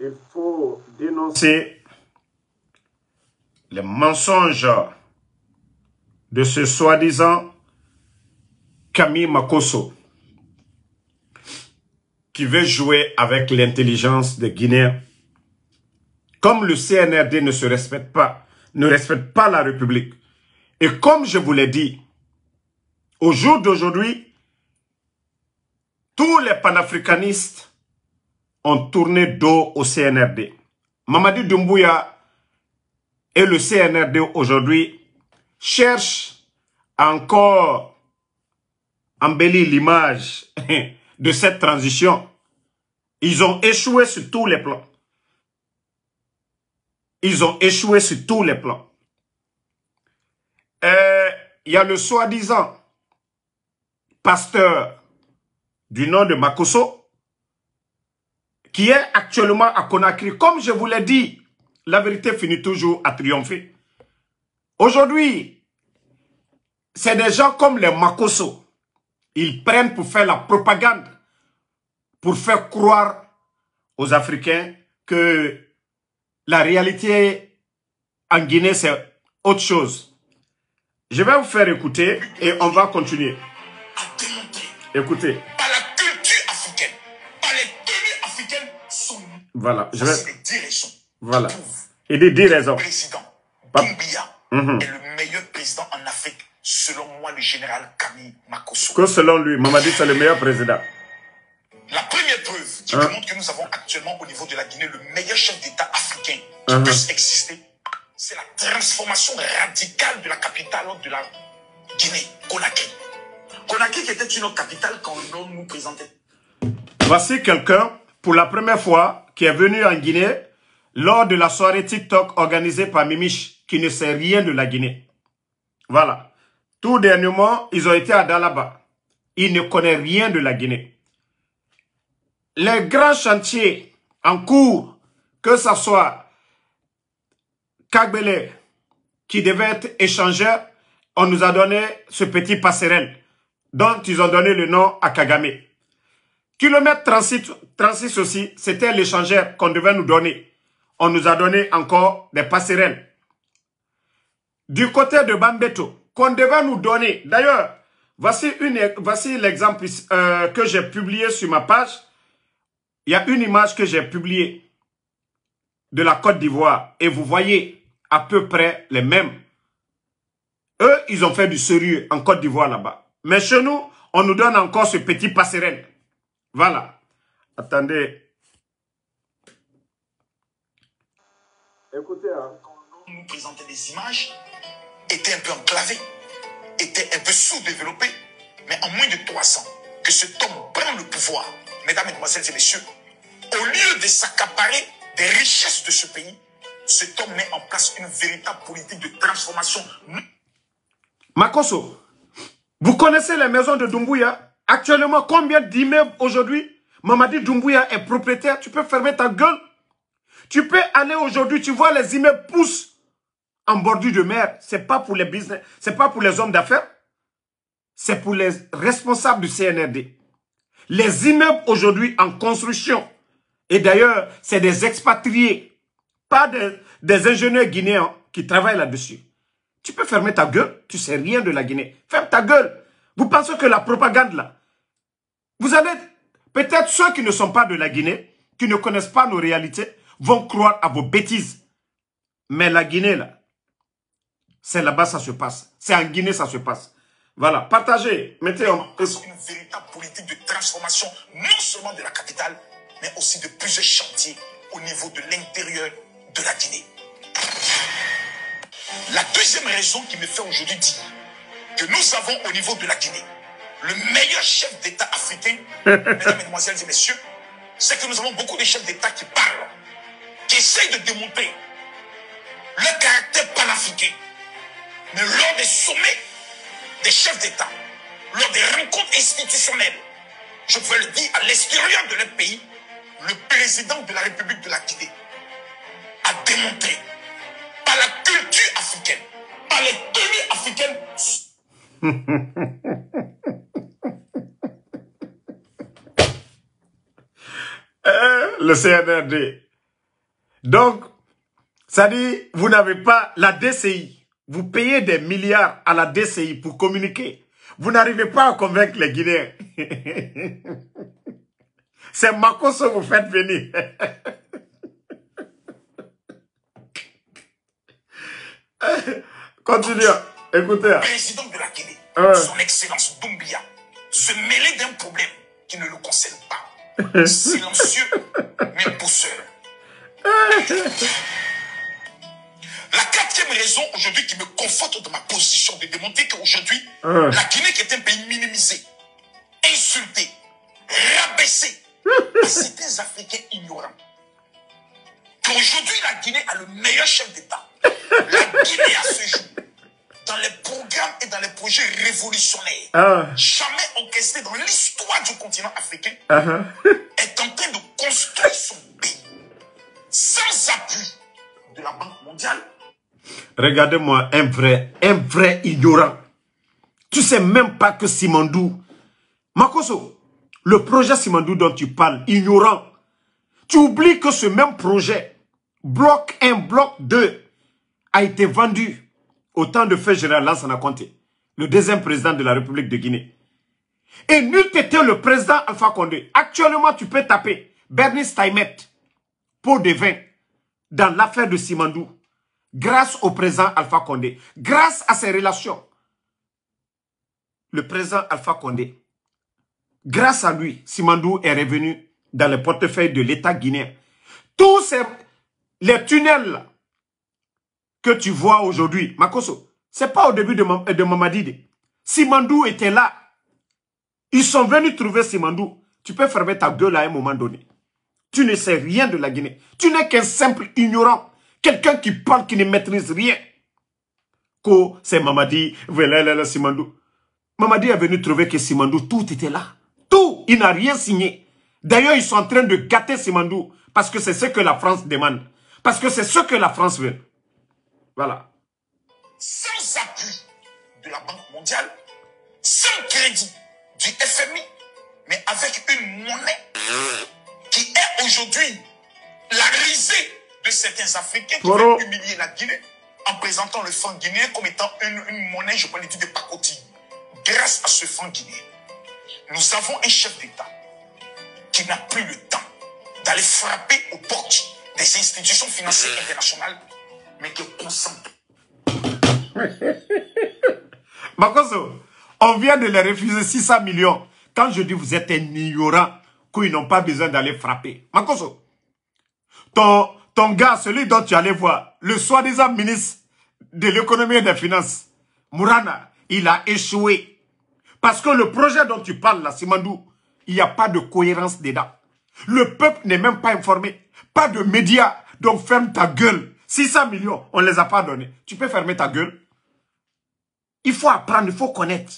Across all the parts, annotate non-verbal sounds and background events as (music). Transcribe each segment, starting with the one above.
il faut dénoncer les mensonges de ce soi-disant Camille Makoso qui veut jouer avec l'intelligence des Guinéens. Comme le CNRD ne se respecte pas, ne respecte pas la République. Et comme je vous l'ai dit, au jour d'aujourd'hui, tous les panafricanistes ont tourné dos au CNRD. Mamadi Doumbouya et le CNRD aujourd'hui cherchent encore embellir l'image (laughs) de cette transition. Ils ont échoué sur tous les plans. Ils ont échoué sur tous les plans. Euh, il y a le soi-disant pasteur du nom de Makoso qui est actuellement à Conakry. Comme je vous l'ai dit, la vérité finit toujours à triompher. Aujourd'hui, c'est des gens comme les Makoso. Ils prennent pour faire la propagande, pour faire croire aux Africains que la réalité en Guinée, c'est autre chose. Je vais vous faire écouter et on va continuer. Écoutez. Voilà. Je vais... les 10 raisons. Voilà. Et des 10 raisons. Le président Doumbia est le meilleur président en Afrique, selon moi, le général Camille Makoso. Que selon lui, Mamadi, c'est le meilleur président. La première preuve qui Hein? démontre que nous avons actuellement au niveau de la Guinée le meilleur chef d'État africain qui Mhm. puisse exister, c'est la transformation radicale de la capitale de la Guinée, Conakry. Conakry qui était une autre capitale quand l'on nous présentait. Voici quelqu'un, pour la première fois, qui est venu en Guinée lors de la soirée TikTok organisée par Mimich, qui ne sait rien de la Guinée. Voilà. Tout dernièrement, ils ont été à Dalaba. Il ne connaît rien de la Guinée. Les grands chantiers en cours, que ce soit Kagbele, qui devait être échangeur, on nous a donné ce petit passerelle, dont ils ont donné le nom à Kagame. Kilomètre 36, 36 aussi, c'était l'échangeur qu'on devait nous donner. On nous a donné encore des passerelles. Du côté de Bambeto, qu'on devait nous donner. D'ailleurs, voici, voici l'exemple euh, que j'ai publié sur ma page. Il y a une image que j'ai publiée de la Côte d'Ivoire. Et vous voyez à peu près les mêmes. Eux, ils ont fait du sérieux en Côte d'Ivoire là-bas. Mais chez nous, on nous donne encore ce petit passerelle. Voilà. Attendez. Écoutez, hein. Quand nous présentait des images, était un peu enclavé, était un peu sous-développé, mais en moins de trois ans, que cet homme prend le pouvoir, mesdames, mesdemoiselles et messieurs, au lieu de s'accaparer des richesses de ce pays, cet homme met en place une véritable politique de transformation. Makoso, vous connaissez les maisons de Doumbouya Actuellement, combien d'immeubles aujourd'hui Mamadi Doumbouya est propriétaire? Tu peux fermer ta gueule. Tu peux aller aujourd'hui, tu vois les immeubles poussent en bordure de mer. C'est pas pour les business, c'est pas pour les hommes d'affaires. C'est pour les responsables du CNRD. Les immeubles aujourd'hui en construction. Et d'ailleurs, c'est des expatriés, pas des, des ingénieurs guinéens qui travaillent là-dessus. Tu peux fermer ta gueule, tu sais rien de la Guinée. Ferme ta gueule. Vous pensez que la propagande là, vous allez, peut-être ceux qui ne sont pas de la Guinée, qui ne connaissent pas nos réalités, vont croire à vos bêtises. Mais la Guinée là, c'est là-bas ça se passe. C'est en Guinée ça se passe. Voilà, partagez, mettez en... une véritable politique de transformation, non seulement de la capitale, mais aussi de plusieurs chantiers au niveau de l'intérieur de la Guinée. La deuxième raison qui me fait aujourd'hui dire que nous avons au niveau de la Guinée le meilleur chef d'État africain, (laughs) mesdames, mesdemoiselles et messieurs, c'est que nous avons beaucoup de chefs d'État qui parlent, qui essayent de démontrer leur caractère panafricain. Mais lors des sommets des chefs d'État, lors des rencontres institutionnelles, je pouvais le dire, à l'extérieur de leur pays, le président de la République de la Guinée a démontré par la culture africaine, par les tenues africaines, le CNRD. Donc, ça dit, vous n'avez pas la DCI. Vous payez des milliards à la DCI pour communiquer. Vous n'arrivez pas à convaincre les Guinéens. (laughs) C'est Makoso que vous faites venir. (laughs) Continuez. Écoutez. Président de la Guinée, ouais. son excellence Doumbia, se mêler d'un problème qui ne le concerne pas. (laughs) Silencieux, mais pousseur. (laughs) La quatrième raison aujourd'hui qui me conforte dans ma position de démontrer qu'aujourd'hui, Ouais. la Guinée qui est un pays minimisé, insulté, rabaissé (laughs) par certains Africains ignorants. Qu'aujourd'hui, la Guinée a le meilleur chef d'État. La Guinée a ce jour, dans les programmes et dans les projets révolutionnaires, Ah, jamais encaissé dans l'histoire du continent africain, ah, ah. (laughs) est en train de construire son pays sans appui de la Banque mondiale, Regardez-moi un vrai, un vrai ignorant. Tu sais même pas que Simandou... Makoso, le projet Simandou dont tu parles, ignorant. Tu oublies que ce même projet, bloc 1, bloc 2, a été vendu au temps de feu général Lansana Conté, le deuxième président de la République de Guinée. Et n'eût été le président Alpha Condé. Actuellement, tu peux taper Bernice Taimet, pot de vin, dans l'affaire de Simandou, grâce au président Alpha Condé, grâce à ses relations. Le président Alpha Condé, grâce à lui, Simandou est revenu dans le portefeuille de l'État guinéen. Tous ces, les tunnels que tu vois aujourd'hui, Makoso, c'est pas au début de, Mam- de Mamadide. Simandou était là. Ils sont venus trouver Simandou. Tu peux fermer ta gueule à un moment donné. Tu ne sais rien de la Guinée. Tu n'es qu'un simple ignorant. Quelqu'un qui parle, qui ne maîtrise rien. Que c'est Mamadi, Velele, Simandou. Mamadi est venu trouver que Simandou, tout était là. Tout. Il n'a rien signé. D'ailleurs, ils sont en train de gâter Simandou. Parce que c'est ce que la France demande. Parce que c'est ce que la France veut. Voilà. sans appui de la Banque mondiale, sans crédit du FMI, mais avec une monnaie qui est aujourd'hui la risée de certains Africains qui veulent humilier la Guinée en présentant le franc guinéen comme étant une, une monnaie, je parle de pacotille. Grâce à ce franc guinéen, nous avons un chef d'État qui n'a plus le temps d'aller frapper aux portes des institutions financières internationales, mais qui est Makoso, on vient de les refuser 600 millions. Quand je dis vous êtes un ignorant, qu'ils n'ont pas besoin d'aller frapper. Makoso, ton, ton gars, celui dont tu allais voir, le soi-disant ministre de l'économie et des finances, Mourana, il a échoué. Parce que le projet dont tu parles là, Simandou, il n'y a pas de cohérence dedans. Le peuple n'est même pas informé. Pas de médias. Donc ferme ta gueule. 600 millions, on ne les a pas donnés. Tu peux fermer ta gueule il faut apprendre, il faut connaître.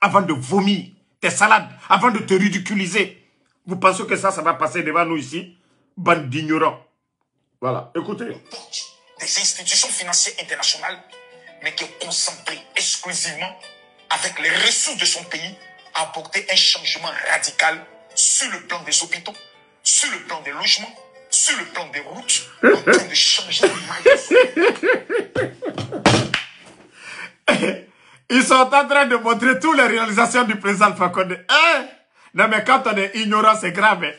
Avant de vomir tes salades, avant de te ridiculiser. Vous pensez que ça, ça va passer devant nous ici? Bande d'ignorants. Voilà, écoutez. des institutions financières internationales, mais qui est concentré exclusivement avec les ressources de son pays à apporter un changement radical sur le plan des hôpitaux, sur le plan des logements, sur le plan des routes, en train de changer de. Ils sont en train de montrer toutes les réalisations du président Alpha Condé. Hein? Non mais quand on est ignorant, c'est grave. hein.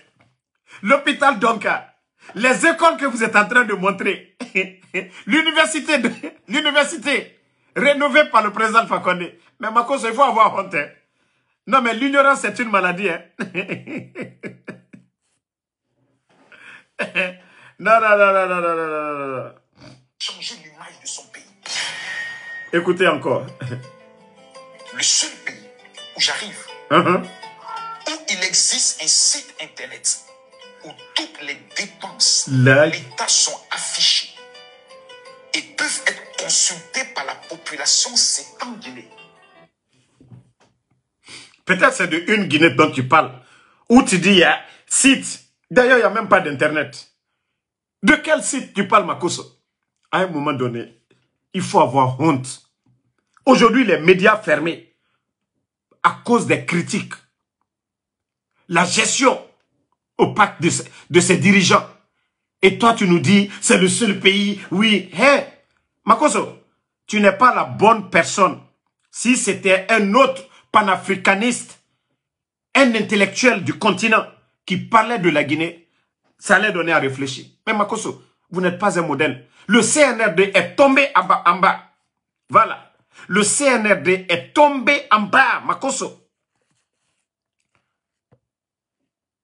L'hôpital Donka, les écoles que vous êtes en train de montrer, (laughs) l'université, (laughs) l'université rénovée par le président Alpha Condé. Mais Marcos, il faut avoir honte. hein. Non mais l'ignorance c'est une maladie. (laughs) (laughs) Non, non, non, non, non, non, non, non, non. Changer l'image de son pays. Écoutez encore. Le seul pays où j'arrive, Uh-huh. où il existe un site internet où toutes les dépenses de l'État sont affichées et peuvent être consultées par la population, c'est en Guinée. Peut-être c'est de une Guinée dont tu parles. Où tu dis, il y a site. D'ailleurs, il n'y a même pas d'Internet. De quel site tu parles, Makoso? À un moment donné, il faut avoir honte. Aujourd'hui, les médias fermés à cause des critiques. La gestion opaque de, de ces dirigeants. Et toi, tu nous dis, c'est le seul pays, oui. Hé, Makoso, tu n'es pas la bonne personne. Si c'était un autre panafricaniste, un intellectuel du continent qui parlait de la Guinée, ça allait donner à réfléchir. Mais Makoso, vous n'êtes pas un modèle. Le CNRD est tombé en bas. En bas. Voilà. Le CNRD est tombé en bas, Makoso.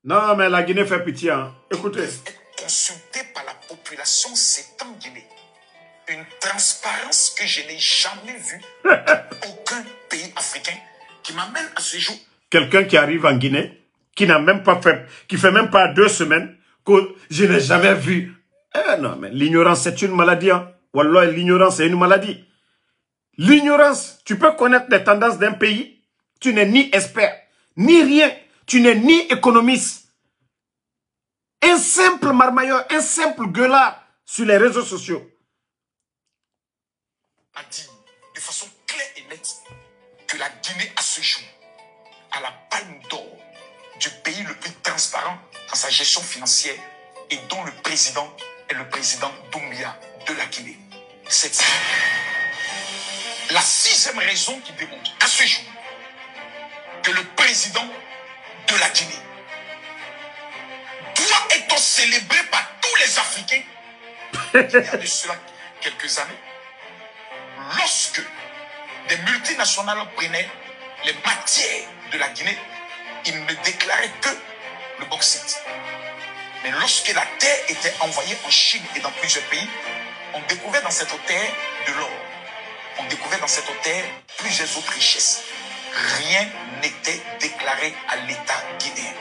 Non, mais la Guinée fait pitié. Hein. Écoutez. consulté par la population, c'est en Guinée. Une transparence que je n'ai jamais vue (laughs) aucun pays africain qui m'amène à ce jour. Quelqu'un qui arrive en Guinée, qui n'a même pas fait, qui fait même pas deux semaines, que je n'ai jamais vu. Eh non, mais l'ignorance, c'est une maladie. Hein. Wallah, l'ignorance, c'est une maladie. L'ignorance, tu peux connaître les tendances d'un pays, tu n'es ni expert, ni rien, tu n'es ni économiste. Un simple marmailleur, un simple gueulard sur les réseaux sociaux. A dit de façon claire et nette que la Guinée a ce jour à la palme d'or du pays le plus transparent dans sa gestion financière et dont le président est le président Doumbia de la Guinée. C'est la sixième raison qui démontre à ce jour que le président de la Guinée doit être célébré par tous les Africains (laughs) il y a de cela quelques années, lorsque des multinationales prenaient les matières de la Guinée, ils ne déclaraient que le bauxite. Mais lorsque la terre était envoyée en Chine et dans plusieurs pays, on découvrait dans cette terre de l'or. On découvrait dans cette terre plusieurs autres richesses. Rien n'était déclaré à l'État guinéen.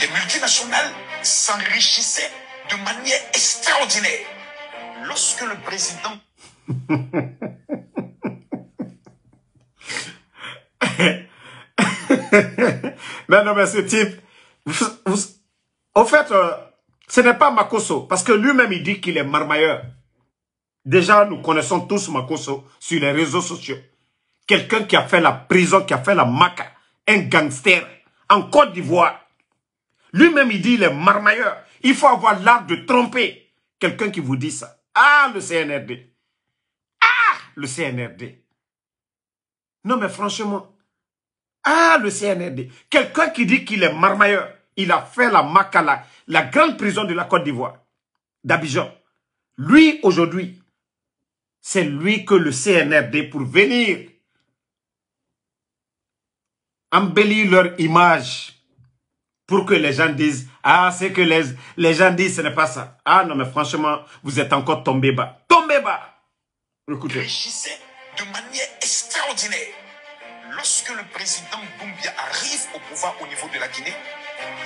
Des multinationales s'enrichissaient de manière extraordinaire. Lorsque le président (laughs) mais (laughs) non, mais ce type, au fait, euh, ce n'est pas Makoso, parce que lui-même, il dit qu'il est marmailleur. Déjà, nous connaissons tous Makoso sur les réseaux sociaux. Quelqu'un qui a fait la prison, qui a fait la maca, un gangster, en Côte d'Ivoire. Lui-même, il dit qu'il est marmailleur. Il faut avoir l'art de tromper quelqu'un qui vous dit ça. Ah, le CNRD. Ah, le CNRD. Non, mais franchement, ah, le CNRD. Quelqu'un qui dit qu'il est marmailleur. Il a fait la Makala, la grande prison de la Côte d'Ivoire, d'Abidjan. Lui, aujourd'hui, c'est lui que le CNRD, pour venir embellir leur image, pour que les gens disent, ah, c'est que les, gens disent, ce n'est pas ça. Ah non, mais franchement, vous êtes encore tombé bas. Tombé bas. Écoutez. de manière extraordinaire lorsque le président Doumbia arrive au pouvoir au niveau de la Guinée,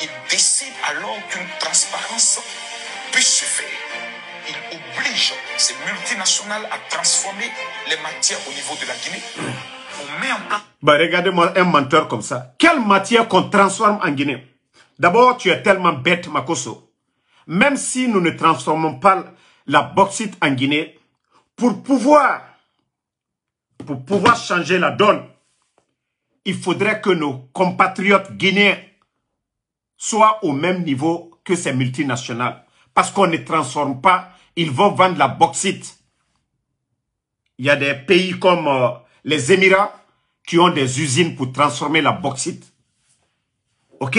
il décide alors qu'une transparence puisse se faire. Il oblige ces multinationales à transformer les matières au niveau de la Guinée. On met en place... Bah, regardez-moi un menteur comme ça. Quelle matière qu'on transforme en Guinée? D'abord, tu es tellement bête, Makoso. Même si nous ne transformons pas la bauxite en Guinée, pour pouvoir, pour pouvoir changer la donne, il faudrait que nos compatriotes guinéens soient au même niveau que ces multinationales. Parce qu'on ne transforme pas, ils vont vendre la bauxite. Il y a des pays comme euh, les Émirats qui ont des usines pour transformer la bauxite. Ok?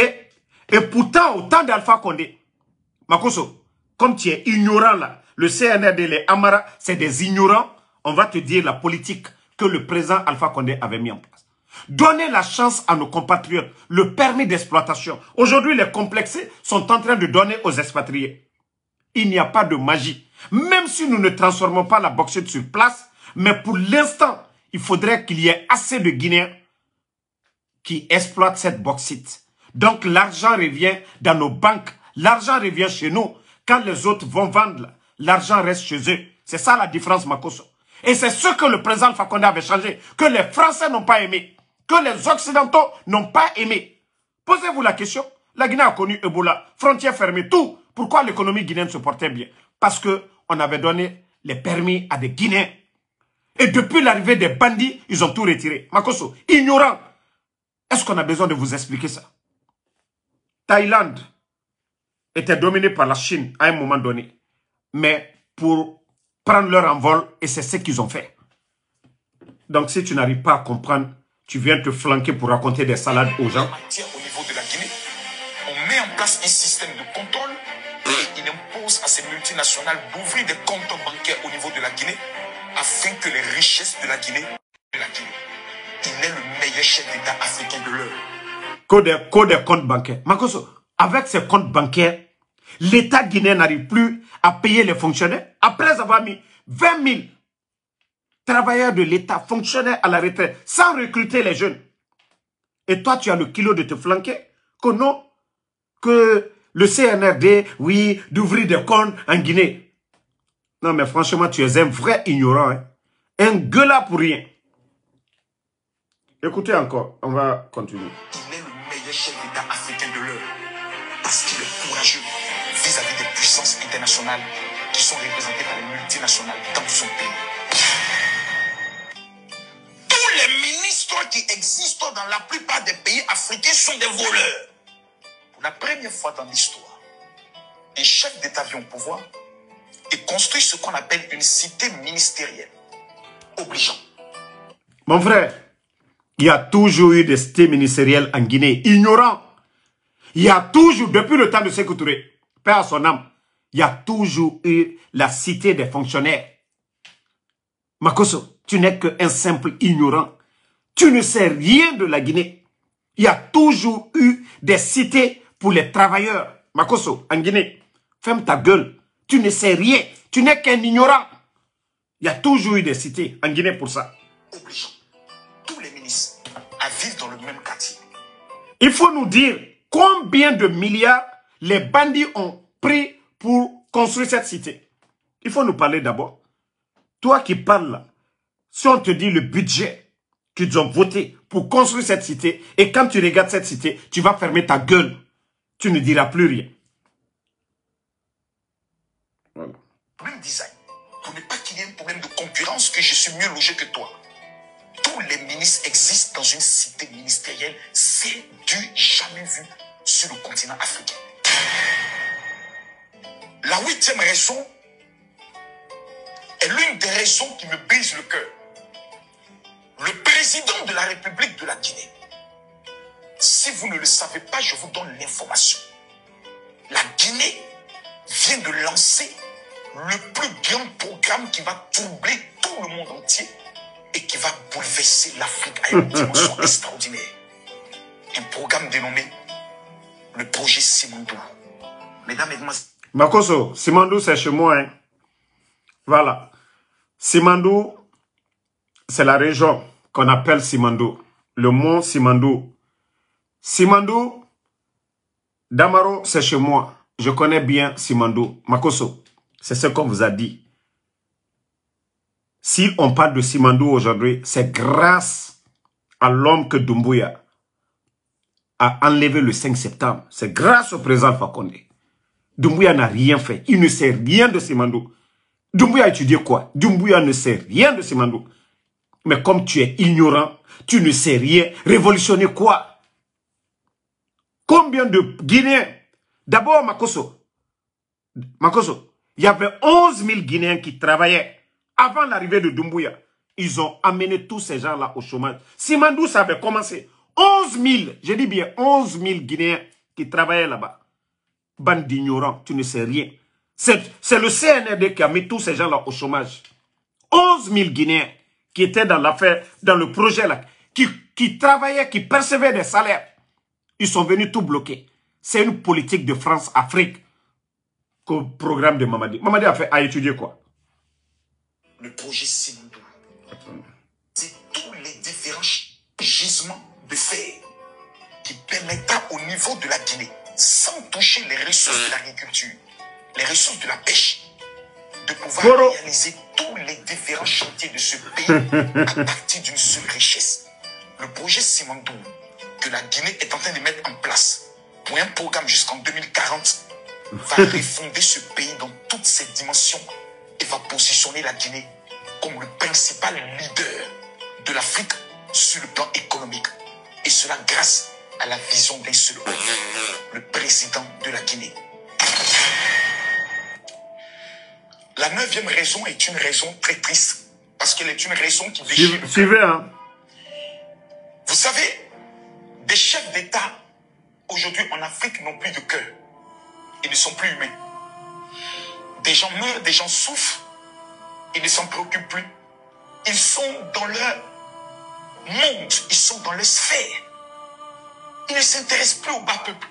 Et pourtant, au temps d'Alpha Condé, Makoso, comme tu es ignorant là, le CNRD, les Amara, c'est des ignorants, on va te dire la politique que le président Alpha Condé avait mis en place. Donnez la chance à nos compatriotes, le permis d'exploitation. Aujourd'hui, les complexés sont en train de donner aux expatriés. Il n'y a pas de magie. Même si nous ne transformons pas la bauxite sur place, mais pour l'instant, il faudrait qu'il y ait assez de Guinéens qui exploitent cette bauxite. Donc l'argent revient dans nos banques, l'argent revient chez nous. Quand les autres vont vendre, l'argent reste chez eux. C'est ça la différence, Makoso. Et c'est ce que le président Fakonde avait changé, que les Français n'ont pas aimé que les Occidentaux n'ont pas aimé. Posez-vous la question. La Guinée a connu Ebola, frontières fermées, tout. Pourquoi l'économie guinéenne se portait bien? Parce que on avait donné les permis à des Guinéens. Et depuis l'arrivée des bandits, ils ont tout retiré. Makoso, ignorant. Est-ce qu'on a besoin de vous expliquer ça? Thaïlande, étaient dominés par la Chine à un moment donné. Mais pour prendre leur envol, et c'est ce qu'ils ont fait. Donc si tu n'arrives pas à comprendre, tu viens te flanquer pour raconter des salades aux gens. Au niveau de la Guinée, on met en place un système de contrôle et il impose à ces multinationales d'ouvrir des comptes bancaires au niveau de la Guinée afin que les richesses de la Guinée, de la Guinée, il est le meilleur chef d'État africain de l'heure. Code des, code des comptes bancaires. Makoso, avec ces comptes bancaires, l'État guinéen n'arrive plus à payer les fonctionnaires après avoir mis 20 000 travailleurs de l'État, fonctionnaires à la retraite, sans recruter les jeunes. Et toi, tu as le kilo de te flanquer que non, que le CNRD, oui, d'ouvrir des comptes en Guinée. Non, mais franchement, tu es un vrai ignorant. Hein. Un gueulard pour rien. Écoutez encore, on va continuer. Il est le meilleur chef d'État africain de l'heure parce qu'il est courageux vis-à-vis des puissances internationales qui sont représentées par les multinationales dans son pays. Ministres qui existent dans la plupart des pays africains sont des voleurs. Pour la première fois dans l'histoire, un chef d'État vient au pouvoir et construit ce qu'on appelle une cité ministérielle, obligeant. Mon frère, il y a toujours eu des cités ministérielles en Guinée, ignorants. Il y a toujours, depuis le temps de Sékou Touré, Père à son âme, il y a toujours eu la cité des fonctionnaires. Makoso, tu n'es qu'un simple ignorant. Tu ne sais rien de la Guinée. Il y a toujours eu des cités pour les travailleurs. Makoso, en Guinée, ferme ta gueule. Tu ne sais rien. Tu n'es qu'un ignorant. Il y a toujours eu des cités en Guinée pour ça. Obligeant tous les ministres à vivre dans le même quartier. Il faut nous dire combien de milliards les bandits ont pris pour construire cette cité. Il faut nous parler d'abord. Toi qui parles là, si on te dit le budget qu'ils ont voté pour construire cette cité, et quand tu regardes cette cité, tu vas fermer ta gueule. Tu ne diras plus rien. Voilà. Même design. Pour ne pas qu'il y ait un problème de concurrence, que je suis mieux logé que toi. Tous les ministres existent dans une cité ministérielle. C'est du jamais vu sur le continent africain. La huitième raison est l'une des raisons qui me brise le cœur. Le président de la République de la Guinée, si vous ne le savez pas, je vous donne l'information. La Guinée vient de lancer le plus grand programme qui va troubler tout le monde entier et qui va bouleverser l'Afrique à une dimension (laughs) extraordinaire. Un programme dénommé le projet Simondou. Mesdames, Mesdemoiselles, Makoso, Simandou, c'est chez moi. Hein. Voilà. Simandou, c'est la région qu'on appelle Simandou. Le mont Simandou. Simandou, Damaro, c'est chez moi. Je connais bien Simandou. Makoso, c'est ce qu'on vous a dit. Si on parle de Simandou aujourd'hui, c'est grâce à l'homme que Doumbouya a enlevé le 5 septembre. C'est grâce au président Fakonde. Doumbouya n'a rien fait. Il ne sait rien de Simandou. Doumbouya a étudié quoi? Doumbouya ne sait rien de Simandou. Mais comme tu es ignorant, tu ne sais rien. Révolutionner quoi? Combien de Guinéens? D'abord, Makoso. Makoso, il y avait 11 000 Guinéens qui travaillaient avant l'arrivée de Doumbouya. Ils ont amené tous ces gens-là au chômage. Simandou, ça avait commencé. 11 000, je dis bien 11 000 Guinéens qui travaillaient là-bas. Bande d'ignorants, tu ne sais rien. C'est le CNRD qui a mis tous ces gens-là au chômage. 11 000 Guinéens qui étaient dans l'affaire, dans le projet là, qui, qui travaillaient, qui percevaient des salaires. Ils sont venus tout bloquer. C'est une politique de France-Afrique qu'au programme de Mamadi. Mamadi a, fait, a étudié quoi? Le projet Simondou, c'est tous les différents gisements de fer qui permettent au niveau de la Guinée, sans toucher les ressources de l'agriculture, les ressources de la pêche, de pouvoir Goro. réaliser tous les différents chantiers de ce pays (laughs) à partir d'une seule richesse. Le projet Simondou que la Guinée est en train de mettre en place pour un programme jusqu'en 2040 va (laughs) refonder ce pays dans toutes ses dimensions et va positionner la Guinée comme le principal leader de l'Afrique sur le plan économique. Et cela grâce à la vision d'un seul homme, (laughs) le président de la Guinée, La neuvième raison est une raison très triste. Parce qu'elle est une raison qui déchire. Suivez, hein. Vous savez, des chefs d'État aujourd'hui en Afrique n'ont plus de cœur. Ils ne sont plus humains. Des gens meurent, des gens souffrent. Ils ne s'en préoccupent plus. Ils sont dans leur monde, ils sont dans leur sphère. Ils ne s'intéressent plus au bas peuple.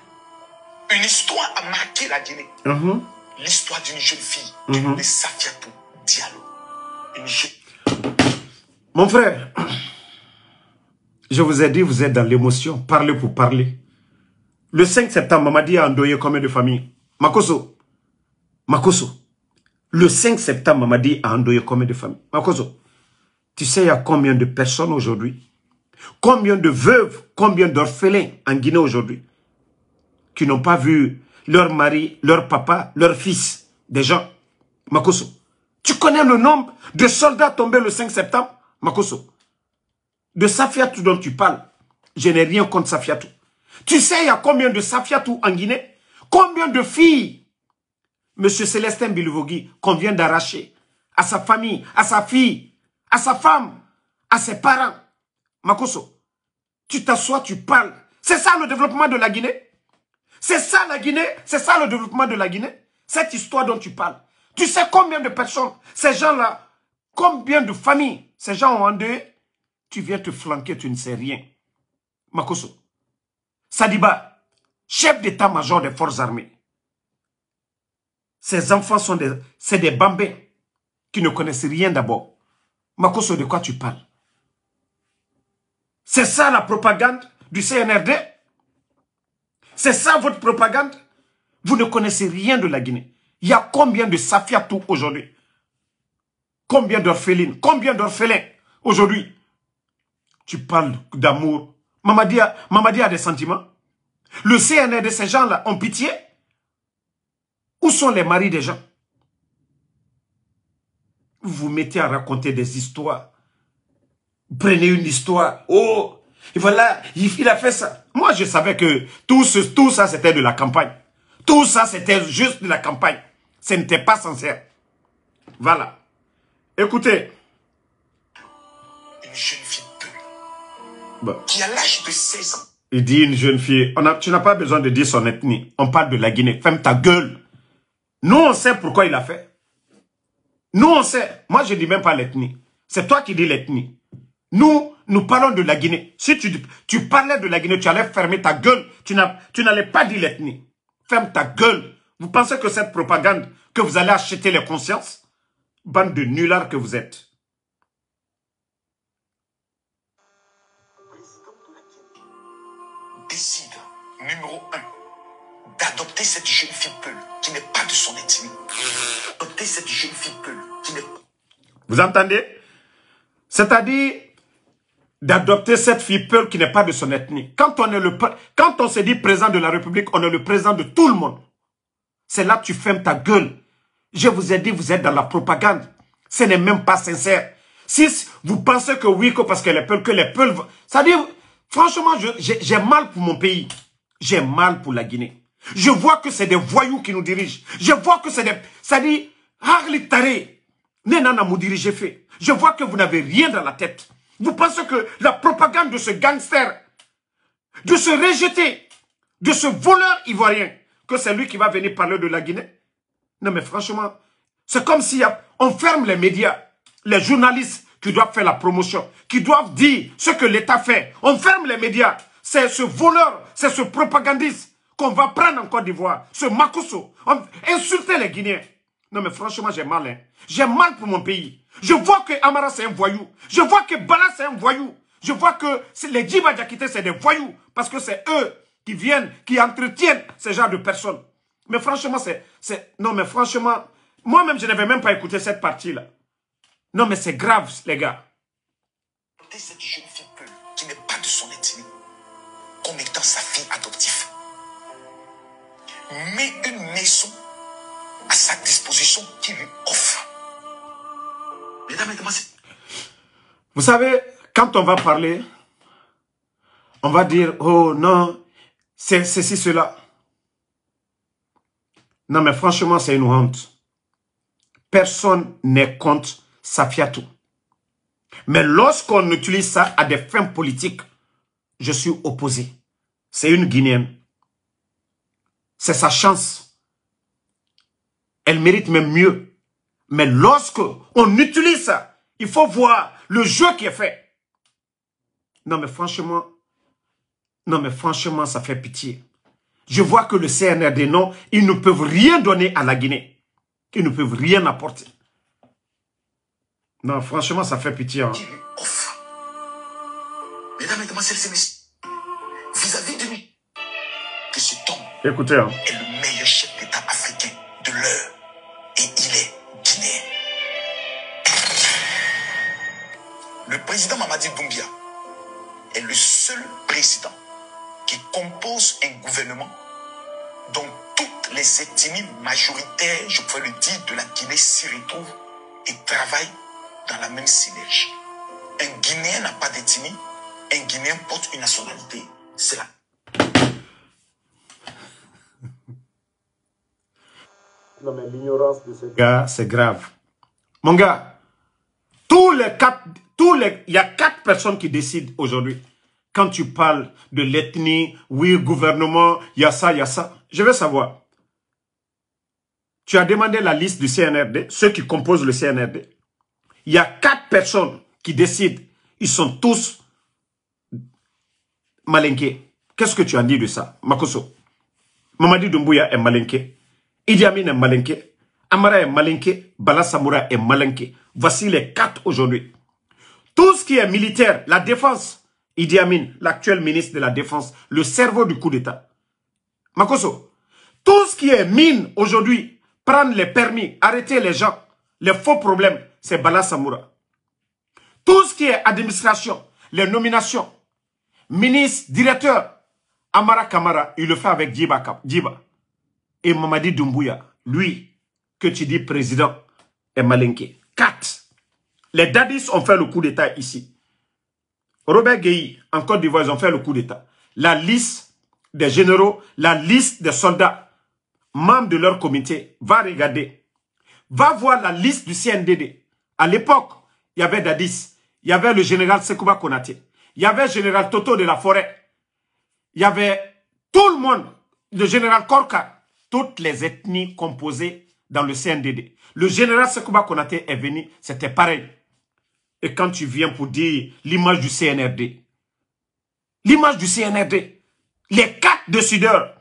Une histoire a marqué la Guinée. Mhm. L'histoire d'une jeune fille, du nom de Safiatou Diallo. Une jeune Mon frère, je vous ai dit, vous êtes dans l'émotion. Parlez pour parler. Le 5 septembre, Mamadi a endeuillé combien de familles? Makoso. Makoso. Le 5 septembre, Mamadi a endeuillé combien de familles? Makoso. Tu sais, il y a combien de personnes aujourd'hui? Combien de veuves, combien d'orphelins en Guinée aujourd'hui? Qui n'ont pas vu leur mari, leur papa, leur fils, des gens Makoso. Tu connais le nombre de soldats tombés le 5 septembre? Makoso. De Safiatou dont tu parles, je n'ai rien contre Safiatou. Tu sais, il y a combien de Safiatou en Guinée? Combien de filles? Monsieur Célestin Bilivogui, qu'on vient d'arracher à sa famille, à sa fille, à sa femme, à ses parents. Makoso, tu t'assois, tu parles. C'est ça le développement de la Guinée? C'est ça la Guinée C'est ça le développement de la Guinée Cette histoire dont tu parles. Tu sais combien de personnes, ces gens-là, combien de familles, ces gens ont endeuillé? Tu viens te flanquer, tu ne sais rien. Makoso, Sadiba, chef d'état-major des forces armées. Ces enfants sont des, c'est des bambins qui ne connaissent rien d'abord. Makoso, de quoi tu parles? C'est ça la propagande du CNRD C'est ça votre propagande? Vous ne connaissez rien de la Guinée. Il y a combien de Safiatou aujourd'hui? Combien d'orphelines? Combien d'orphelins aujourd'hui? Tu parles d'amour. Mamadi a, des sentiments. Le CNRD, ces gens-là ont pitié Où sont les maris des gens? Vous vous mettez à raconter des histoires. Prenez une histoire. Oh, et voilà, il, a fait ça. Moi, je savais que tout, ce, tout ça, c'était de la campagne. Tout ça, c'était juste de la campagne. Ce n'était pas sincère. Voilà. Écoutez. Une jeune fille peu, qui a l'âge de 16 ans. Il dit une jeune fille. On a, tu n'as pas besoin de dire son ethnie. On parle de la Guinée. Ferme ta gueule. Nous, on sait pourquoi il a fait. Nous, on sait. Moi, je ne dis même pas l'ethnie. C'est toi qui dis l'ethnie. Nous, nous parlons de la Guinée. Si tu, tu parlais de la Guinée, tu allais fermer ta gueule. Tu n'allais pas dire l'ethnie. Ferme ta gueule. Vous pensez que cette propagande, que vous allez acheter les consciences? Bande de nullards que vous êtes. Décide, numéro un, d'adopter cette jeune fille Peul, qui n'est pas de son ethnie. Adopter cette jeune fille Peul, qui n'est Vous entendez? C'est-à-dire d'adopter cette fille Peul qui n'est pas de son ethnie. Quand on, est le, quand on se dit président de la République, on est le président de tout le monde. C'est là que tu fermes ta gueule. Je vous ai dit, vous êtes dans la propagande. Ce n'est même pas sincère. Si vous pensez que oui, que parce que les Peuls, que les Peuls... C'est-à-dire, franchement, j'ai mal pour mon pays. J'ai mal pour la Guinée. Je vois que c'est des voyous qui nous dirigent. Je vois que c'est des... C'est-à-dire, Harli Taré, Nenana dirige fait. Je vois que vous n'avez rien dans la tête. Vous pensez que la propagande de ce gangster, de ce rejeté, de ce voleur ivoirien, que c'est lui qui va venir parler de la Guinée? Non mais franchement, c'est comme si on ferme les médias, les journalistes qui doivent faire la promotion, qui doivent dire ce que l'État fait. On ferme les médias. C'est ce voleur, c'est ce propagandiste qu'on va prendre en Côte d'Ivoire, ce Makoso. Insulter les Guinéens. Non mais franchement, j'ai mal. Hein. J'ai mal pour mon pays. Je vois que Amara c'est un voyou. Je vois que Bala c'est un voyou. Je vois que les Djiba Diakité c'est des voyous. Parce que c'est eux qui viennent, qui entretiennent ce genre de personnes. Mais franchement, c'est... Non mais franchement, moi-même je n'avais même pas écouté cette partie-là. Non mais c'est grave les gars. Cette jeune fille qui n'est pas de son ethnie, comme étant sa fille adoptive, met une maison à sa disposition qui lui offre. Mesdames et Vous savez, quand on va parler, on va dire, oh non, c'est ceci, cela. Non, mais franchement, c'est une honte. personne n'est contre Safiatou. Mais lorsqu'on utilise ça à des fins politiques, je suis opposé. C'est une Guinéenne. C'est sa chance. Elle mérite même mieux. Mais lorsque on utilise ça, il faut voir le jeu qui est fait. Non mais franchement, non mais franchement, ça fait pitié. Je vois que le CNRD, non, ils ne peuvent rien donner à la Guinée. Ils ne peuvent rien apporter. Non, franchement, ça fait pitié. Hein. Mesdames et messieurs, vis-à-vis de lui, que ce homme Écoutez, hein. est le meilleur président Mamadi Doumbia est le seul président qui compose un gouvernement dont toutes les ethnies majoritaires, je pourrais le dire, de la Guinée s'y retrouvent et travaillent dans la même synergie. Un Guinéen n'a pas d'ethnie, un Guinéen porte une nationalité. C'est là. Non mais l'ignorance de ce gars, c'est grave. Mon gars, tous les quatre, il y a quatre personnes qui décident aujourd'hui. Quand tu parles de l'ethnie, oui, gouvernement, il y a ça, il y a ça. Je veux savoir. Tu as demandé la liste du CNRD, ceux qui composent le CNRD. Il y a quatre personnes qui décident. Ils sont tous malinqués. Qu'est-ce que tu as dit de ça, Makoso? Mamadi Doumbouya est malinqué. Idi Amin est malinqué. Amara est malinqué. Bala Samoura est malinqué. Voici les quatre aujourd'hui. Tout ce qui est militaire, la défense, Idi Amin, l'actuel ministre de la Défense, le cerveau du coup d'État. Makoso, tout ce qui est mine aujourd'hui, prendre les permis, arrêter les gens, les faux problèmes, c'est Bala Samoura. Tout ce qui est administration, les nominations, ministre, directeur, Amara Kamara, il le fait avec Djiba. Djiba. Et Mamadi Doumbouya, lui, que tu dis président, est malinqué. Les dadis ont fait le coup d'État ici. Robert Gueye, en Côte d'Ivoire, ils ont fait le coup d'État. La liste des généraux, la liste des soldats, membres de leur comité, va regarder. Va voir la liste du CNDD. À l'époque, il y avait Dadis, il y avait le général Sekouba Konaté, il y avait le général Toto de la Forêt, il y avait tout le monde, le général Korka, toutes les ethnies composées dans le CNDD. Le général Sekouba Konaté est venu, c'était pareil. Et quand tu viens pour dire l'image du CNRD, l'image du CNRD, les quatre décideurs,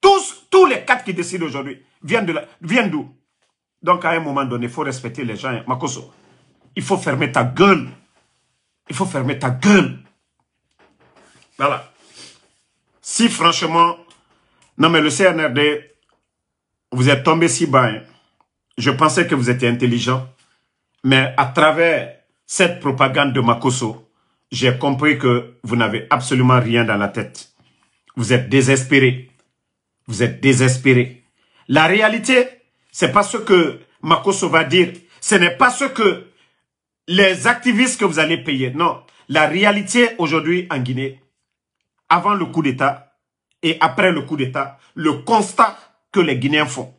tous, tous les quatre qui décident aujourd'hui, viennent d'où? Donc à un moment donné, il faut respecter les gens. Hein. Makoso, il faut fermer ta gueule. Il faut fermer ta gueule. Voilà. Si franchement, non mais le CNRD, vous êtes tombé si bas. Hein. Je pensais que vous étiez intelligent. Mais à travers cette propagande de Makoso, j'ai compris que vous n'avez absolument rien dans la tête. Vous êtes désespéré. Vous êtes désespéré. La réalité, c'est pas ce que Makoso va dire. Ce n'est pas ce que les activistes que vous allez payer. Non. La réalité aujourd'hui en Guinée, avant le coup d'État et après le coup d'État, le constat que les Guinéens font.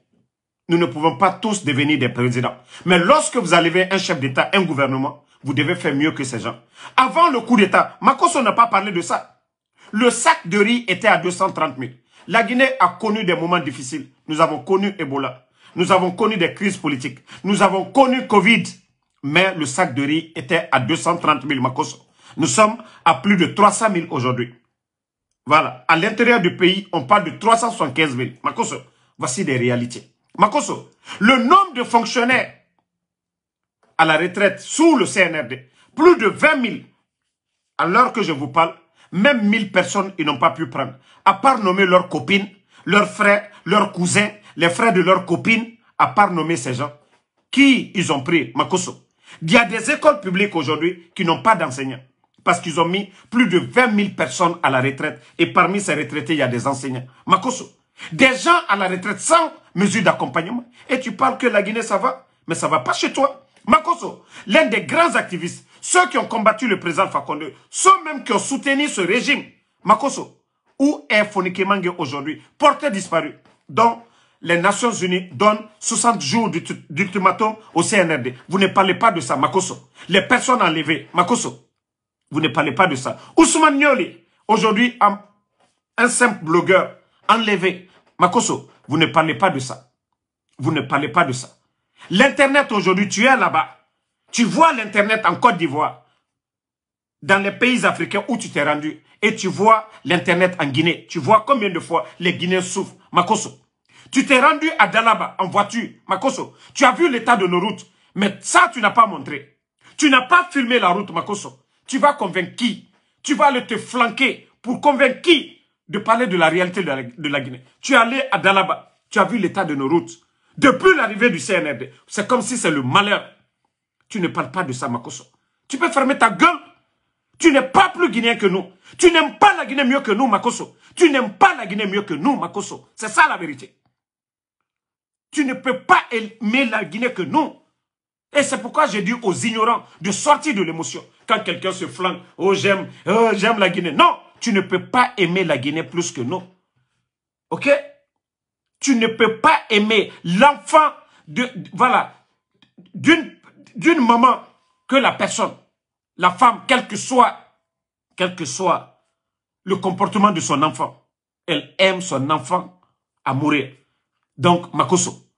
Nous ne pouvons pas tous devenir des présidents. Mais lorsque vous avez un chef d'État, un gouvernement, vous devez faire mieux que ces gens. Avant le coup d'État, Makoso n'a pas parlé de ça. Le sac de riz était à 230 000. La Guinée a connu des moments difficiles. Nous avons connu Ebola. Nous avons connu des crises politiques. Nous avons connu Covid mais le sac de riz était à 230 000 Makoso. Nous sommes à plus de 300 000 aujourd'hui. Voilà. À l'intérieur du pays, on parle de 375 000. Makoso, voici des réalités. Makoso, le nombre de fonctionnaires à la retraite sous le CNRD, plus de 20 000. À l'heure que je vous parle, même 1000 personnes, ils n'ont pas pu prendre. À part nommer leurs copines, leurs frères, leurs cousins, les frères de leurs copines, à part nommer ces gens. Qui ils ont pris? Makoso il y a des écoles publiques aujourd'hui qui n'ont pas d'enseignants. Parce qu'ils ont mis plus de 20 000 personnes à la retraite. Et parmi ces retraités, il y a des enseignants. Makoso, des gens à la retraite sans mesure d'accompagnement. Et tu parles que la Guinée, ça va? Mais ça va pas chez toi. Makoso, l'un des grands activistes, ceux qui ont combattu le président Fakonde, ceux même qui ont soutenu ce régime. Makoso, où est Fonike Mange aujourd'hui? Porté disparu. Donc, les Nations Unies donnent 60 jours d'ultimatum au CNRD. Vous ne parlez pas de ça, Makoso. Les personnes enlevées, Makoso. Vous ne parlez pas de ça. Ousmane Nioli, aujourd'hui, un simple blogueur enlevé. Makoso, vous ne parlez pas de ça. Vous ne parlez pas de ça. L'Internet aujourd'hui, tu es là-bas. Tu vois l'Internet en Côte d'Ivoire, dans les pays africains où tu t'es rendu, et tu vois l'Internet en Guinée. Tu vois combien de fois les Guinéens souffrent. Makoso, tu t'es rendu à Dalaba en voiture. Makoso, tu as vu l'état de nos routes. Mais ça, tu n'as pas montré. Tu n'as pas filmé la route, Makoso. Tu vas convaincre qui? Tu vas aller te flanquer pour convaincre qui de parler de la réalité de la, Guinée? Tu es allé à Dalaba. Tu as vu l'état de nos routes. Depuis l'arrivée du CNRD, c'est comme si c'est le malheur. Tu ne parles pas de ça, Makoso. Tu peux fermer ta gueule. Tu n'es pas plus guinéen que nous. Tu n'aimes pas la Guinée mieux que nous, Makoso. Tu n'aimes pas la Guinée mieux que nous, Makoso. C'est ça la vérité. Tu ne peux pas aimer la Guinée que nous. Et c'est pourquoi j'ai dit aux ignorants de sortir de l'émotion. Quand quelqu'un se flanque, oh j'aime, oh, j'aime la Guinée. Non, tu ne peux pas aimer la Guinée plus que nous. Ok? Tu ne peux pas aimer l'enfant de, voilà, d'une, d'une maman que la personne, la femme, quel que soit, quel que soit le comportement de son enfant. Elle aime son enfant à mourir. Donc, Makoso,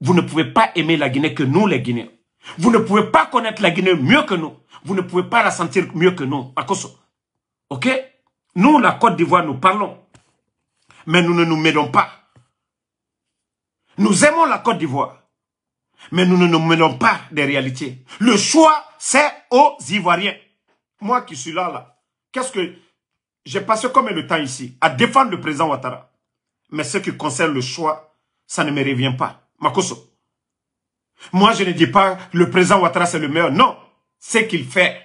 vous ne pouvez pas aimer la Guinée que nous, les Guinéens. Vous ne pouvez pas connaître la Guinée mieux que nous. Vous ne pouvez pas la sentir mieux que nous. Makoso. Ok? Nous, la Côte d'Ivoire, nous parlons. Mais nous ne nous mêlons pas. Nous aimons la Côte d'Ivoire. Mais nous ne nous mêlons pas des réalités. Le choix, c'est aux Ivoiriens. Moi qui suis là, là, qu'est-ce que... J'ai passé combien de temps ici à défendre le président Ouattara? Mais ce qui concerne le choix, ça ne me revient pas. Makoso. Moi, je ne dis pas le président Ouattara c'est le meilleur. Non, c'est qu'il fait.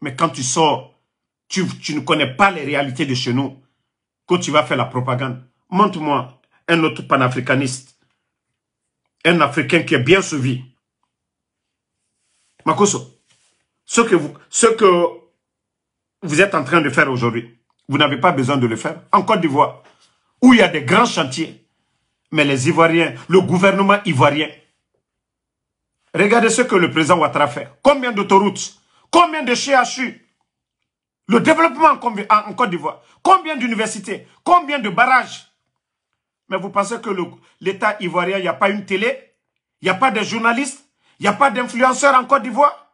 Mais quand tu sors, tu, tu, ne connais pas les réalités de chez nous. Quand tu vas faire la propagande, montre-moi un autre panafricaniste. Un Africain qui est bien suivi. Makoso, ce que vous, ce que vous êtes en train de faire aujourd'hui, vous n'avez pas besoin de le faire. En Côte d'Ivoire, où il y a des grands chantiers, mais les Ivoiriens, le gouvernement ivoirien, regardez ce que le président Ouattara fait. Combien d'autoroutes Combien de CHU Le développement en, Côte d'Ivoire. Combien d'universités Combien de barrages Mais vous pensez que l'État ivoirien, il n'y a pas une télé? Il n'y a pas de journalistes? Il n'y a pas d'influenceurs en Côte d'Ivoire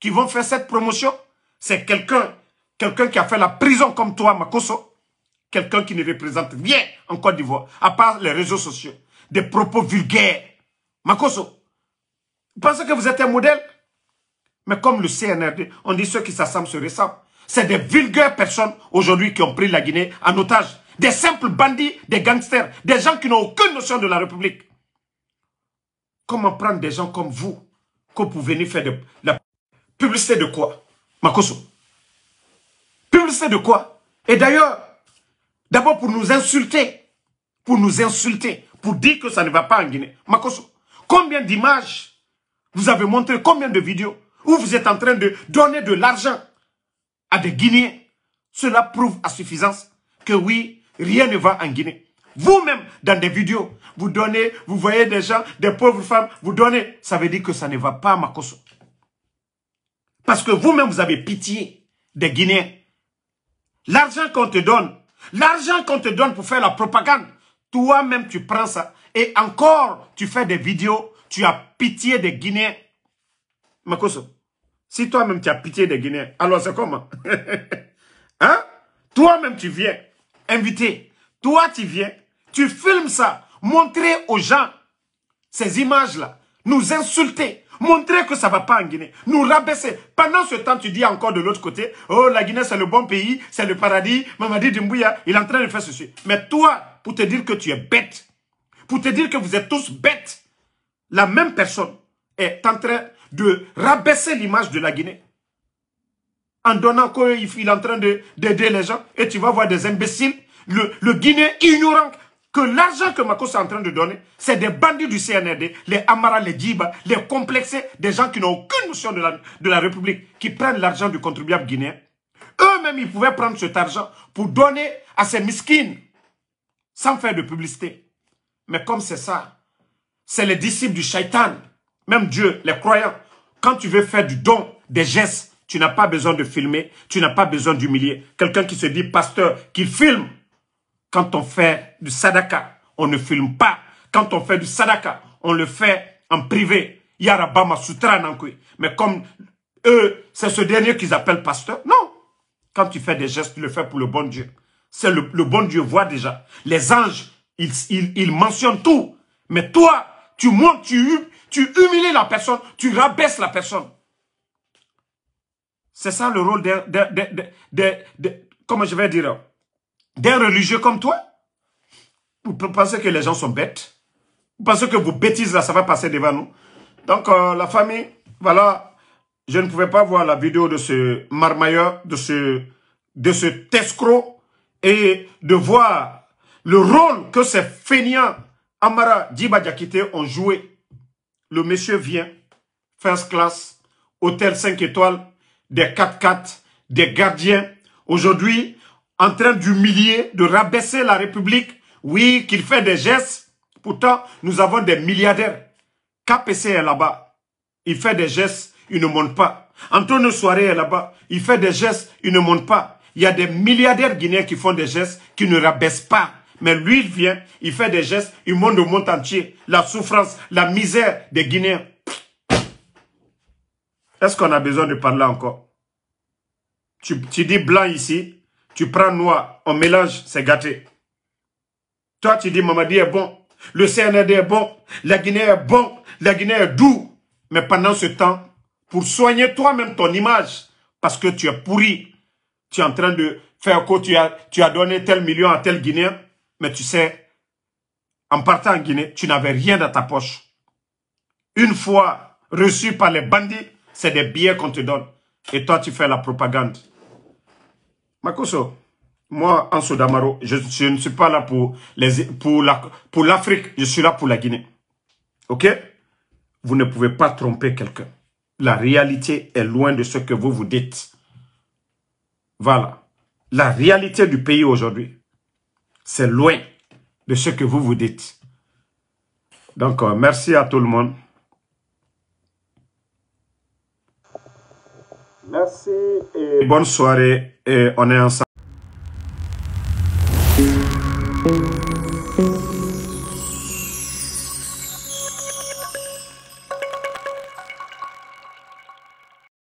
qui vont faire cette promotion? C'est quelqu'un quelqu'un qui a fait la prison comme toi, Makoso quelqu'un qui ne représente rien en Côte d'Ivoire, à part les réseaux sociaux, des propos vulgaires. Makoso, vous pensez que vous êtes un modèle? Mais comme le CNRD, on dit ceux qui s'assemblent se ressemblent. C'est des vulgaires personnes aujourd'hui qui ont pris la Guinée en otage. Des simples bandits, des gangsters, des gens qui n'ont aucune notion de la République. Comment prendre des gens comme vous que vous venir faire de la publicité de quoi? Makoso Publicité de quoi? Et d'ailleurs, D'abord pour nous insulter. Pour nous insulter. Pour dire que ça ne va pas en Guinée. Makoso, combien d'images vous avez montré, combien de vidéos où vous êtes en train de donner de l'argent à des Guinéens? Cela prouve à suffisance que oui, rien ne va en Guinée. Vous-même, dans des vidéos, vous donnez, vous voyez des gens, des pauvres femmes, vous donnez. Ça veut dire que ça ne va pas, Makoso. Parce que vous-même, vous avez pitié des Guinéens. L'argent qu'on te donne, L'argent qu'on te donne pour faire la propagande, toi-même tu prends ça et encore tu fais des vidéos, tu as pitié des Guinéens. Makoso, si toi-même tu as pitié des Guinéens, alors c'est comment? (laughs) Hein? Toi-même tu viens inviter, toi tu viens, tu filmes ça, montrer aux gens ces images-là, nous insulter, Montrer que ça ne va pas en Guinée. Nous rabaisser. Pendant ce temps, tu dis encore de l'autre côté, oh, la Guinée, c'est le bon pays, c'est le paradis. Mamadi Doumbouya, il est en train de faire ceci. Mais toi, pour te dire que tu es bête, pour te dire que vous êtes tous bêtes, la même personne est en train de rabaisser l'image de la Guinée. En donnant qu'il est en train d'aider les gens. Et tu vas voir des imbéciles. Le, le ignorant que l'argent que Makos est en train de donner, c'est des bandits du CNRD, les Amara, les Djiba, les complexés, des gens qui n'ont aucune notion de la, de la République, qui prennent l'argent du contribuable guinéen. Eux-mêmes, ils pouvaient prendre cet argent pour donner à ces miskines, sans faire de publicité. Mais comme c'est ça, c'est les disciples du shaitan. Même Dieu, les croyants, quand tu veux faire du don, des gestes, tu n'as pas besoin de filmer, tu n'as pas besoin d'humilier. Quelqu'un qui se dit pasteur, qu'il filme. Quand on fait du sadaka, on ne filme pas. Quand on fait du sadaka, on le fait en privé. Yarabama Sutra Mais comme eux, c'est ce dernier qu'ils appellent pasteur. Non. Quand tu fais des gestes, tu le fais pour le bon Dieu. C'est le, bon Dieu voit déjà. Les anges, ils, ils, mentionnent tout. Mais toi, tu montes, tu, tu humilies la personne, tu rabaisses la personne. C'est ça le rôle d'un, comment je vais dire, d'un religieux comme toi? Vous pensez que les gens sont bêtes? Vous pensez que vos bêtises là, ça va passer devant nous? Donc, euh, la famille, voilà, je ne pouvais pas voir la vidéo de ce marmailleur, de ce, de ce tescro, et de voir le rôle que ces feignants Amara Djiba ont joué. Le monsieur vient, first class, hôtel 5 étoiles, des 4x4, des gardiens. Aujourd'hui, en train d'humilier, de rabaisser la République. Oui, qu'il fait des gestes. Pourtant, nous avons des milliardaires. KPC est là-bas. Il fait des gestes il ne monte pas. Antonio Soirée est là-bas, il fait des gestes, il ne monte pas. Il y a des milliardaires guinéens qui font des gestes, qui ne rabaissent pas. Mais lui, il vient, il fait des gestes, il monte au monde entier. La souffrance, la misère des Guinéens. Est-ce qu'on a besoin de parler encore? Tu, tu dis blanc ici, tu prends noir, on mélange, c'est gâté. Toi, tu dis Mamadi est bon, le CNRD est bon, la Guinée est bon, la Guinée est doux. Mais pendant ce temps, pour soigner toi-même ton image, parce que tu es pourri. Tu es en train de faire quoi tu as, tu as donné tel million à tel Guinéen, mais tu sais, en partant en Guinée, tu n'avais rien dans ta poche. Une fois reçu par les bandits, c'est des billets qu'on te donne. Et toi, tu fais la propagande. Makoso, moi, en Sodamaro, je, je, ne suis pas là pour les pour la pour l'Afrique, je suis là pour la Guinée. OK? Vous ne pouvez pas tromper quelqu'un. La réalité est loin de ce que vous vous dites. Voilà. La réalité du pays aujourd'hui, c'est loin de ce que vous vous dites. Donc, euh, merci à tout le monde. Merci et bonne soirée. Et on est ensemble.